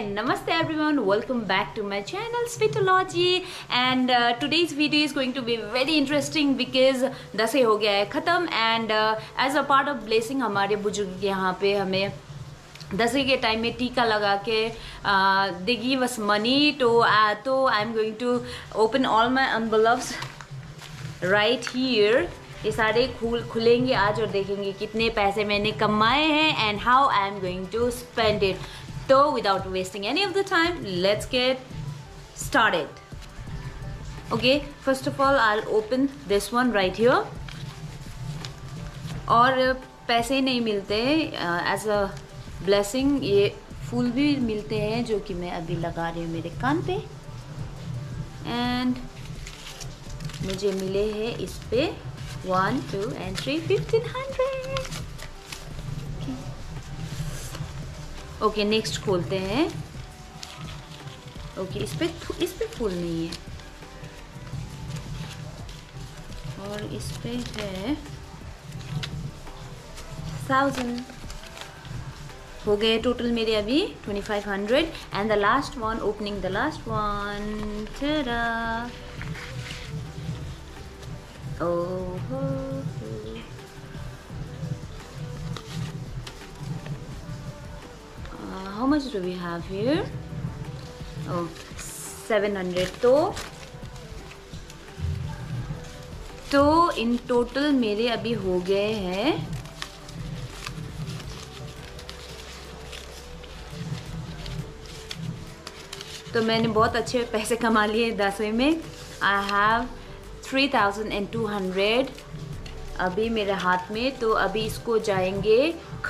नमस्ते everyone welcome back to my channel स्पिटोलॉजी and today's video is going to be very interesting because दसे हो गया है, ख़त्म. And as a part of blessing हमारे बुज़ुर्ग यहाँ पे हमें दसवीं के टाइम में टीका लगा के दिगी वस मनी तो uh, तो I am going to open all my अनबल्स right here ये सारे खुल, खुलेंगे आज और देखेंगे कितने पैसे मैंने कमाए हैं and how I am going to spend it तो without wasting any of the time let's get started. Okay, first of all, i'll open this one right here. और पैसे नहीं मिलते एज अ ब्लेसिंग ये फूल भी मिलते हैं जो कि मैं अभी लगा रही हूँ मेरे कान पे। एंड मुझे मिले हैं इस पे one two and three fifteen hundred okay next खोलते हैं। ओके इस पे इस पे फूल नहीं है। और इस पे है थाउज़ेंड हो गए टोटल मेरे अभी twenty five hundred and the last one opening the last one ओहो। Much do we have here? Oh 700 तो तो इन टोटल मेरे अभी हो गए हैं। तो मैंने बहुत अच्छे पैसे कमा लिए दसवें में। I have three thousand and two hundred अभी मेरे हाथ में तो अभी इसको जाएँगे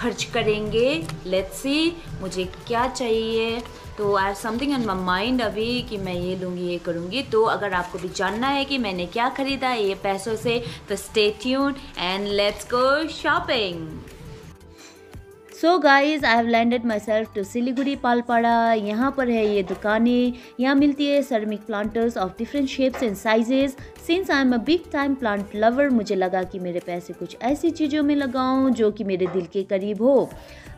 खर्च करेंगे। लेट्स सी मुझे क्या चाहिए? तो आई समथिंग इन माई माइंड अभी कि मैं ये लूँगी, ये करूँगी। तो अगर आपको भी जानना है कि मैंने क्या ख़रीदा है, ये पैसों से तो stay tune and let's go shopping so guys I have landed myself to Siliguri Palpara यहाँ पर है ये दुकानें यहाँ मिलती है ceramic planters of different shapes and sizes since I am a big time plant lover मुझे लगा कि मेरे पैसे कुछ ऐसी चीज़ों में लगाऊँ जो कि मेरे दिल के करीब हो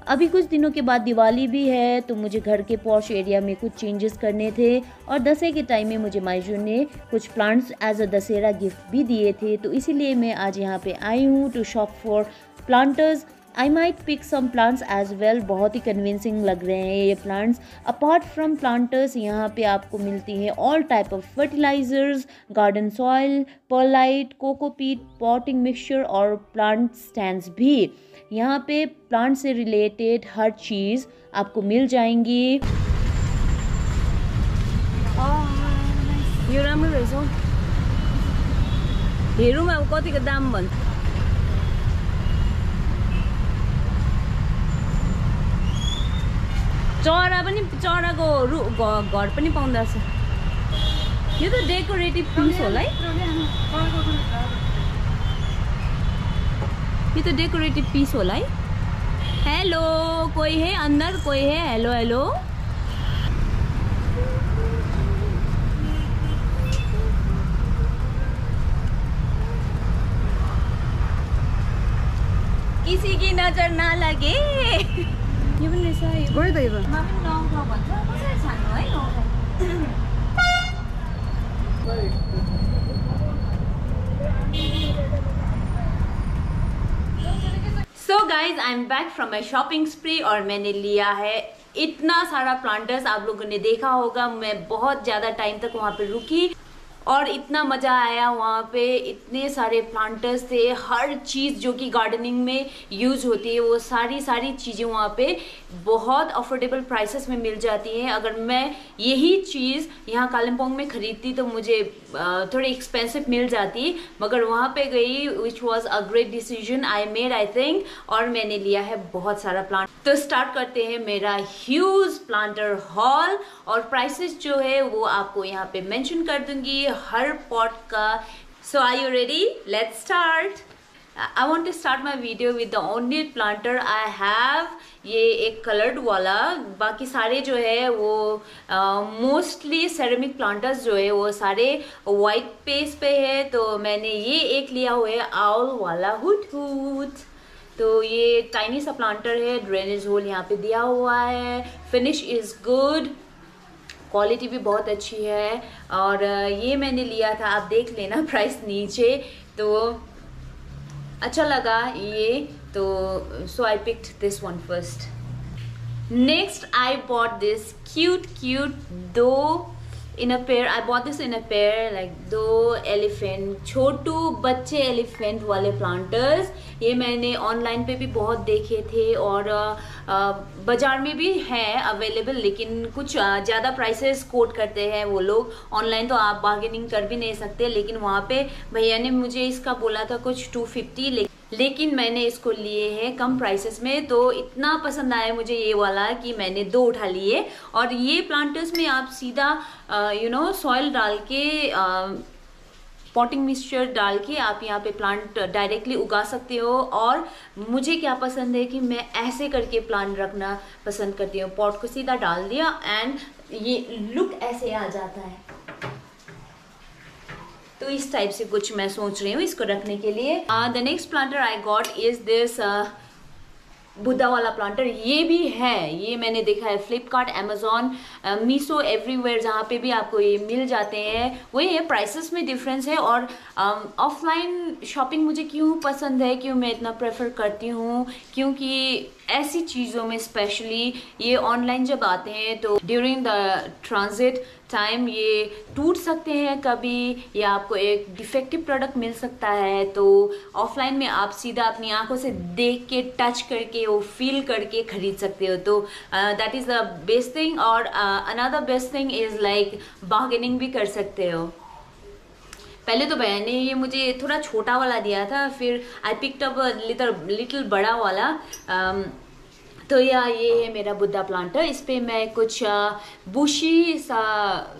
अभी कुछ दिनों के बाद दिवाली भी है तो मुझे घर के पॉश एरिया में कुछ चेंजेस करने थे और दशहरे के टाइम में मुझे माइजू ने कुछ plants as a Dussehra gift भी दिए थे तो इसीलिए मैं आज यहाँ पे आई हूँ to shop for planters I might pick some plants as well बहुत ही कन्विंसिंग लग रहे हैं ये प्लांट्स अपार्ट फ्रॉम प्लांटर्स यहाँ पे आपको मिलती है all type of fertilizers garden soil perlite cocopeat potting mixture और प्लांट स्टैंड्स भी. यहाँ पे प्लांट से रिलेटेड हर चीज़ आपको मिल जाएँगी. यो राम्रो रहेछ हेरौँ अब कतिको दाम भन्छ चरा पनि चराको रु घर पनि पाउँदो रहेछ। यो त डेकोरेटिभ पिस होला है। यो त डेकोरेटिभ पिस होला है। हेलो कोही है अंदर कोही है? हेलो हेलो किसी की नजर ना लगे। So guys I am back from my shopping spree और मैंने लिया है। इतना सारा प्लांटर्स आप लोगों ने देखा होगा। मैं बहुत ज़्यादा टाइम तक वहाँ पे रुकी। और इतना मज़ा आया वहाँ पे। इतने सारे प्लांटर्स थे। हर चीज़ जो कि गार्डनिंग में यूज़ होती है, वो सारी सारी चीज़ें वहाँ पे बहुत अफोर्डेबल प्राइसेस में मिल जाती हैं। अगर मैं यही चीज़ यहाँ कालिम्पोंग में ख़रीदती तो मुझे थोड़ी एक्सपेंसिव मिल जाती, मगर वहाँ पे गई which was a great decision I made I think और मैंने लिया है बहुत सारा प्लांट तो स्टार्ट करते हैं मेरा ह्यूज प्लांटर हॉल और प्राइसेस जो है वो आपको यहाँ पे मेंशन कर दूँगी, हर पॉट का. So I you ready let start I want to start my video with the only planter I have ये एक कलर्ड वाला। बाकी सारे जो है वो मोस्टली सेरेमिक प्लांटर्स जो है वो सारे वाइट पेज पे है। तो मैंने ये एक लिया हुआ है आउल वाला हुट हुट तो ये टाइनी सा प्लांटर है ड्रेनेज होल यहाँ पे दिया हुआ है। फिनिश इज़ गुड क्वालिटी भी बहुत अच्छी है। और ये मैंने लिया था, आप देख लेना प्राइस नीचे। तो अच्छा लगा ये तो so I picked this one first next I bought this cute cute दो in a pair I bought this in a pair like दो एलिफेंट छोटू बच्चे एलिफेंट वाले प्लांटर्स ये मैंने ऑनलाइन पे भी बहुत देखे थे और बाज़ार में भी है अवेलेबल लेकिन कुछ ज़्यादा प्राइसेस कोट करते हैं वो लोग। ऑनलाइन तो आप बार्गेनिंग कर भी नहीं सकते, लेकिन वहाँ पे भैया ने मुझे इसका बोला था कुछ टू फिफ्टी लेकिन मैंने इसको लिए हैं कम प्राइसेस में तो इतना पसंद आया मुझे ये वाला कि मैंने दो उठा लिए। और ये प्लांटर्स में आप सीधा यू नो सॉइल डाल के पॉटिंग मिक्सचर डाल के आप यहाँ पे प्लांट डायरेक्टली उगा सकते हो। और मुझे क्या पसंद है कि मैं ऐसे करके प्लांट रखना पसंद करती हूँ। पॉट को सीधा डाल दिया एंड ये लुक ऐसे आ जाता है। तो इस टाइप से कुछ मैं सोच रही हूँ इसको रखने के लिए। The next planter I got is this Buddha वाला प्लांटर ये भी है। ये मैंने देखा है फ्लिपकार्ट अमेजोन मीसो एवरीवेयर जहाँ पे भी आपको ये मिल जाते हैं। वही है प्राइसेस में डिफरेंस है और ऑफलाइन um, शॉपिंग मुझे क्यों पसंद है? क्यों मैं इतना प्रेफर करती हूँ? क्योंकि ऐसी चीज़ों में स्पेशली ये ऑनलाइन जब आते हैं तो ड्यूरिंग द ट्रांजिट टाइम ये टूट सकते हैं कभी, या आपको एक डिफेक्टिव प्रोडक्ट मिल सकता है तो ऑफलाइन में आप सीधा अपनी आँखों से देख के टच करके, वो फील करके खरीद सकते हो। तो that is the best thing और another best thing is like bargaining भी कर सकते हो। पहले तो बहन ने ये मुझे थोड़ा छोटा वाला दिया था फिर I picked up little little बड़ा वाला। um, तो या ये है मेरा बुद्धा प्लांटर इस पर मैं कुछ बुशी सा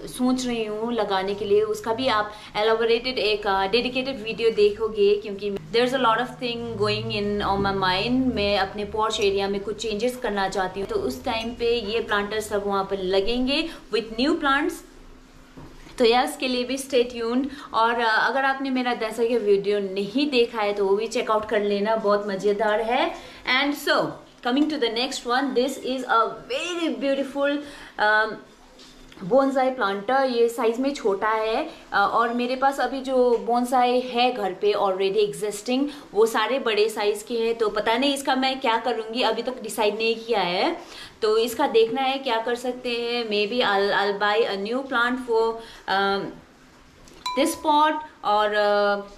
सोच रही हूँ लगाने के लिए। उसका भी आप एलोबरेटेड एक डेडिकेटेड वीडियो देखोगे क्योंकि there is a lot of thing going in on my mind मैं अपने पॉर्च एरिया में कुछ चेंजेस करना चाहती हूँ। तो उस टाइम पे ये प्लांटर सब वहाँ पर लगेंगे। विथ न्यू प्लांट्स तो या इसके लिए भी स्टे ट्यून्ड और अगर आपने मेरा दैसा के वीडियो नहीं देखा है तो वो भी चेकआउट कर लेना बहुत मज़ेदार है. And so coming to the next one this is a very um, bonsai planter ये साइज़ में छोटा है और मेरे पास अभी जो बोनसाई है घर पे ऑलरेडी एग्जिस्टिंग वो सारे बड़े साइज़ के हैं तो पता नहीं इसका मैं क्या करूँगी अभी तक डिसाइड नहीं किया है। तो इसका देखना है क्या कर सकते हैं maybe I'll buy a new plant for this pot और uh,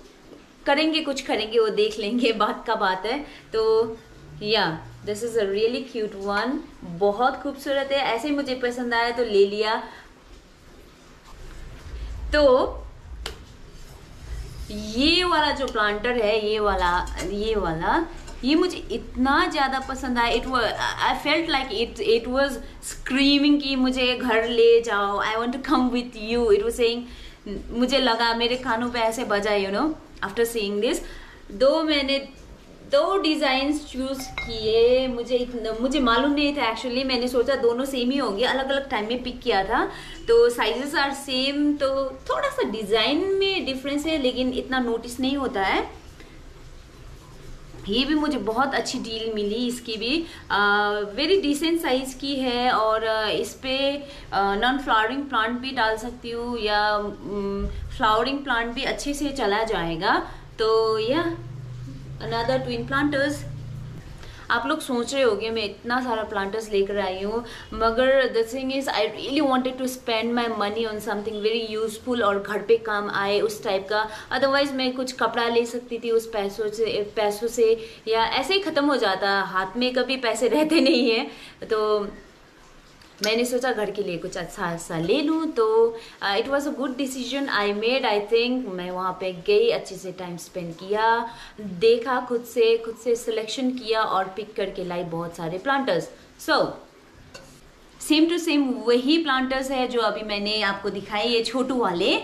करेंगे कुछ करेंगे वो देख लेंगे बात का बात है। तो yeah this is a really cute one बहुत खूबसूरत है। ऐसे ही मुझे पसंद आया तो ले लिया। तो ये वाला जो प्लांटर है, ये वाला ये वाला, ये मुझे इतना ज़्यादा पसंद आया। It I felt like it it was screaming कि मुझे घर ले जाओ। I want to come with you it was saying मुझे लगा, मेरे कानों पे ऐसे बजा you know after seeing this दो मैंने दो डिज़ाइन चूज़ किए, मुझे इतना मुझे मालूम नहीं था एक्चुअली मैंने सोचा दोनों सेम ही होंगे अलग अलग टाइम में पिक किया था। तो साइजेस आर सेम तो थोड़ा सा डिज़ाइन में डिफरेंस है, लेकिन इतना नोटिस नहीं होता है। ये भी मुझे बहुत अच्छी डील मिली इसकी भी। वेरी डिसेंट साइज़ की है और इस पर नॉन फ्लावरिंग प्लांट भी डाल सकती हूँ या फ्लावरिंग प्लांट भी अच्छे से चला जाएगा। तो यह अनदर ट्विन प्लांटर्स आप लोग सोच रहे होंगे, मैं इतना सारा प्लांटर्स लेकर आई हूँ, मगर the thing is I really wanted to spend my money on something very useful और घर पे काम आए उस टाइप का। अदरवाइज़ मैं कुछ कपड़ा ले सकती थी उस पैसों से पैसों से, या ऐसे ही ख़त्म हो जाता। हाथ में कभी पैसे रहते नहीं हैं तो मैंने सोचा घर के लिए कुछ अच्छा सा ले लूँ तो it was a good decision I made I think मैं वहाँ पे गई, अच्छे से टाइम स्पेंड किया, देखा खुद से खुद से सिलेक्शन किया और पिक करके लाई बहुत सारे planters so same to same वही प्लांटर्स है जो अभी मैंने आपको दिखाई ये छोटू वाले.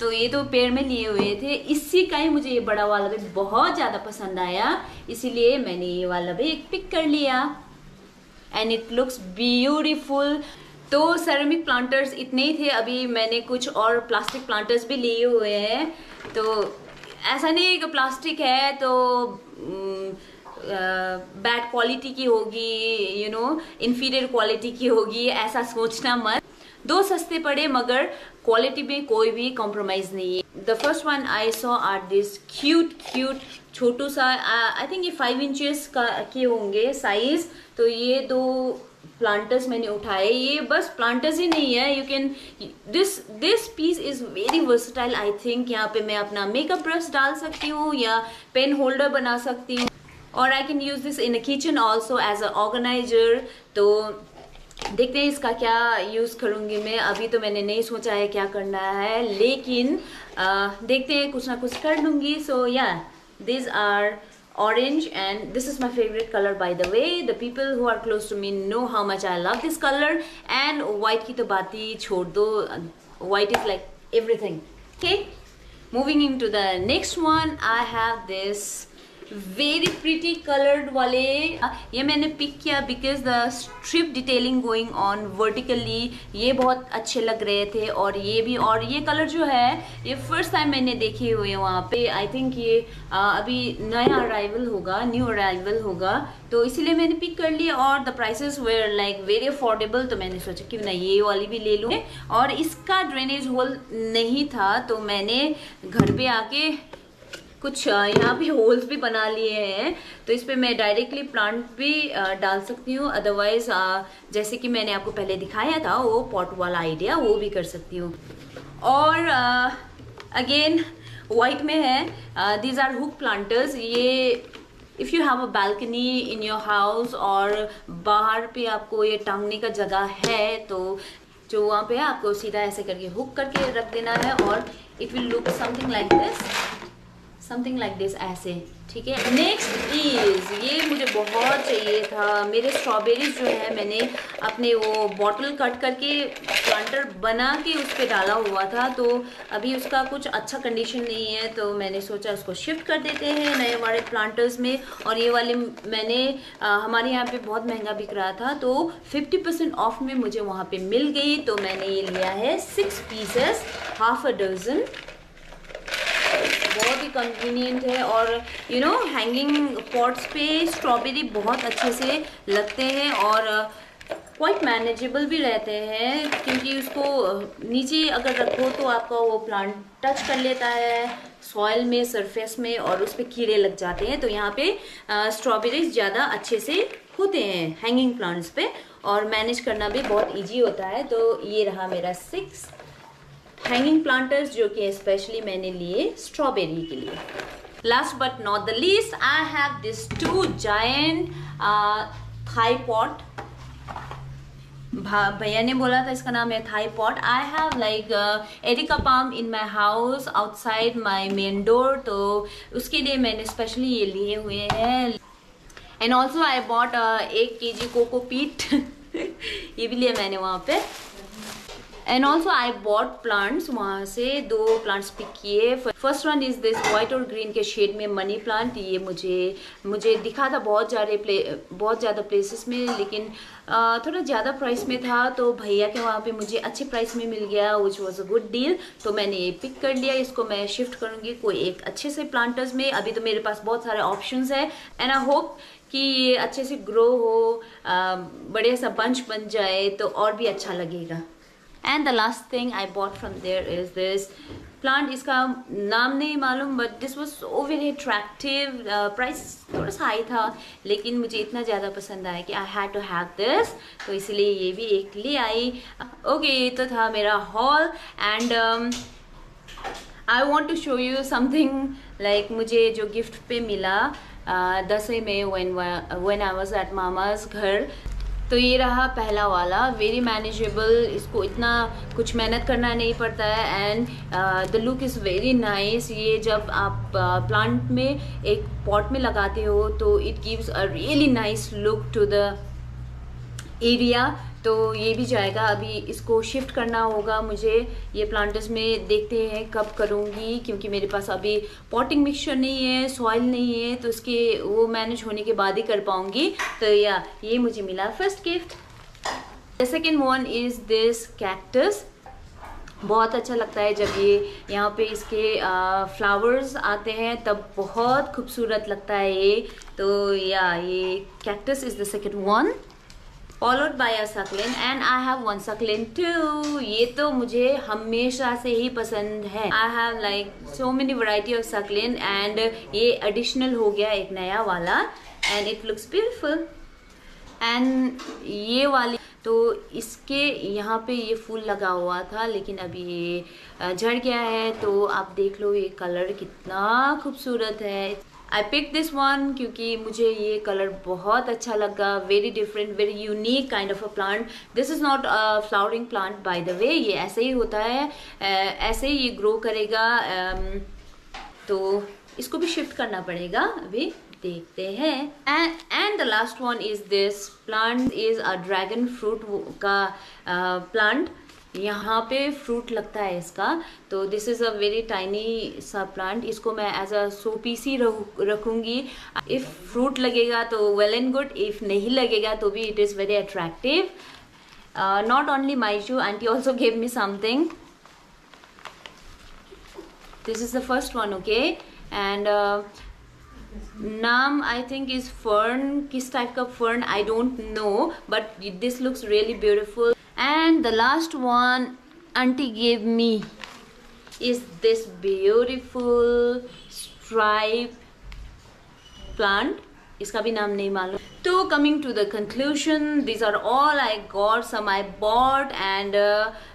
तो ये तो पेड़ में लिए हुए थे. इसी का ही मुझे ये बड़ा वाला भी बहुत ज़्यादा पसंद आया, इसीलिए मैंने ये वाला भी एक पिक कर लिया. एंड इट लुक्स ब्यूटिफुल तो सेरेमिक प्लांटर्स इतने ही थे, अभी मैंने कुछ और प्लास्टिक प्लांटर्स भी लिए हुए हैं। तो ऐसा नहीं है कि प्लास्टिक है तो बैड क्वालिटी की होगी यू नो इन्फीरियर क्वालिटी की होगी, ऐसा सोचना मत। दो सस्ते पड़े, मगर क्वालिटी में कोई भी कॉम्प्रोमाइज नहीं है। The first one I saw are this cute cute छोटू सा आई थिंक ये फाइव इंचेस का, के होंगे साइज़ तो ये दो प्लांटर्स मैंने उठाए। ये बस प्लांटर्स ही नहीं है। You can this this piece is very versatile I think यहाँ पे मैं अपना मेकअप ब्रश डाल सकती हूँ या पेन होल्डर बना सकती हूँ। और I can use this in a kitchen also as a organizer तो देखते हैं इसका क्या यूज़ करूँगी मैं अभी तो मैंने नहीं सोचा है क्या करना है लेकिन आ, देखते हैं कुछ ना कुछ कर लूँगी so yeah this are orange and this is my favorite color by the way the people who are close to me know how much I love this color and white की तो बात ही छोड़ दो white is like everything okay moving into the next one I have this very pretty coloured वाले ये मैंने pick किया because the strip detailing going on vertically ये बहुत अच्छे लग रहे थे और ये भी और ये कलर जो है ये फ़र्स्ट टाइम मैंने देखे हुए हैं वहाँ पे आई थिंक ये आ, अभी नया अराइवल होगा न्यू अराइवल होगा तो इसीलिए मैंने पिक कर लिया और the prices were like very affordable तो मैंने सोचा कि नहीं ये वाली भी ले लूँ और इसका ड्रेनेज होल नहीं था तो मैंने घर पे आके कुछ यहाँ पे होल्स भी बना लिए हैं तो इस पर मैं डायरेक्टली प्लांट भी डाल सकती हूँ। अदरवाइज़ जैसे कि मैंने आपको पहले दिखाया था, वो पॉट वाला आइडिया वो भी कर सकती हूँ। और अगेन वाइट में है दीज आर हुक प्लांटर्स ये if you have a balcony in your house और बाहर पे आपको ये टांगने का जगह है तो जो वहाँ पे है, आपको सीधा ऐसे करके हुक करके रख देना है और it will look something like this something like this ऐसे ठीक है? नेक्स्ट इज़ ये मुझे बहुत चाहिए था। मेरे स्ट्रॉबेरीज जो है मैंने अपने वो बॉटल कट करके प्लांटर बना के उस पर डाला हुआ था तो अभी उसका कुछ अच्छा कंडीशन नहीं है तो मैंने सोचा उसको शिफ्ट कर देते हैं नए वाले प्लांटर्स में। और ये वाले मैंने आ, हमारे यहाँ पे बहुत महँगा बिक रहा था तो 50 परसेंट ऑफ़ में मुझे वहाँ पे मिल गई तो मैंने ये लिया है six pieces half a dozen बहुत ही कन्वीनियंट है और यू नो हैंगिंग पॉट्स पे स्ट्रॉबेरी बहुत अच्छे से लगते हैं और क्वाइट मैनेजेबल भी रहते हैं क्योंकि उसको नीचे अगर रखो तो आपका वो प्लांट टच कर लेता है सॉइल में सरफेस में और उस पर कीड़े लग जाते हैं। तो यहाँ पे स्ट्रॉबेरीज ज़्यादा अच्छे से होते हैं हैंगिंग प्लांट्स पे और मैनेज करना भी बहुत इजी होता है। तो ये रहा मेरा सिक्स हैंगिंग प्लांटर्स जो कि स्पेशली मैंने लिए स्ट्रॉबेरी के लिए। Last but not the least I have this two giant Thai pot भैया ने बोला था इसका नाम है Thai pot I have like areca palm in my house outside my main door तो उसके लिए मैंने स्पेशली ये लिए हुए हैं। एंड ऑल्सो आई बॉट एक के जी कोको पीट ये भी लिया मैंने वहाँ पे। And also I bought plants वहाँ से दो प्लांट्स पिक किए. First one is this white और ग्रीन के शेड में मनी प्लांट ये मुझे मुझे दिखा था बहुत ज़्यादा प्ले, बहुत ज़्यादा प्लेसेस में, लेकिन थोड़ा ज़्यादा प्राइस में था तो भैया के वहाँ पे मुझे अच्छे प्राइस में मिल गया which was a good deal तो मैंने ये पिक कर लिया. इसको मैं शिफ्ट करूँगी कोई एक अच्छे से प्लांटर्स में. अभी तो मेरे पास बहुत सारे ऑप्शन है. एंड आई होप कि ये अच्छे से ग्रो हो बढ़िया सा बंच बन जाए तो और भी अच्छा लगेगा. And the last thing I bought from there is this plant इसका नाम नहीं मालूम but this was so very attractive price थोड़ा सा हाई था लेकिन मुझे इतना ज़्यादा पसंद आया कि I had to have this तो इसलिए ये भी एक ले आई। ओके okay, ये तो था मेरा haul and I want to show you something like मुझे जो गिफ्ट पे मिला uh, दसवीं में one one I was at mama's घर तो ये रहा पहला वाला। वेरी मैनेजेबल इसको इतना कुछ मेहनत करना नहीं पड़ता है। And the look is very nice ये जब आप प्लांट uh, में एक पॉट में लगाते हो तो it gives a really nice look to the area तो ये भी जाएगा। अभी इसको शिफ्ट करना होगा। मुझे ये प्लांटर्स में देखते हैं कब करूँगी, क्योंकि मेरे पास अभी पॉटिंग मिक्सचर नहीं है सॉइल नहीं है तो उसके वो मैनेज होने के बाद ही कर पाऊँगी। तो या, ये मुझे मिला first gift the second one is this cactus बहुत अच्छा लगता है जब ये यहाँ पे इसके फ्लावर्स आते हैं, तब बहुत खूबसूरत लगता है ये। तो या, ये cactus is the second one followed by a succulent and I have one succulent too ये तो मुझे हमेशा से ही पसंद है। I have like so many variety of succulent and ये एडिशनल हो गया एक नया वाला and it looks beautiful and ये वाली तो इसके यहाँ पे ये फूल लगा हुआ था, लेकिन अभी ये झड़ गया है तो आप देख लो ये कलर कितना खूबसूरत है। आई पिक दिस वन क्योंकि मुझे ये कलर बहुत अच्छा लगा very different very unique kind of a plant this is not a flowering plant by the way ये ऐसे ही होता है ऐसे ही ये ग्रो करेगा तो इसको भी शिफ्ट करना पड़ेगा अभी देखते हैं। And the last one is this plant is a dragon fruit का प्लांट uh, यहाँ पे फ्रूट लगता है इसका। तो this is a very tiny सा प्लांट इसको मैं एज अ सो पीस ही रखूँगी। इफ़ फ्रूट लगेगा तो वेल एंड गुड इफ़ नहीं लगेगा तो भी it is very attractive not only my shoe aunty also gave me something is the first one okay? And uh, नाम आई थिंक इज़ फर्न किस टाइप का fern I don't know but this looks really beautiful and the last one aunty gave me is this beautiful stripe plant? इसका भी नाम नहीं मालूम। तो coming to the conclusion this are all I got some I bought and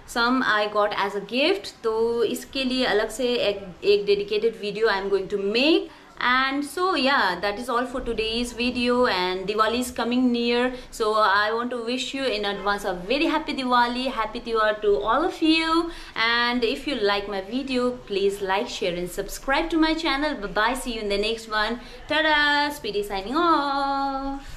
some I got as a gift तो इसके लिए अलग से एक dedicated video I am going to make and so yeah that is all for today's video and Diwali is coming near. So I want to wish you in advance a very happy Diwali happy Diwali to all of you. And if you like my video please like share and subscribe to my channel. Bye bye see you in the next one. Ta-da. Speedy signing off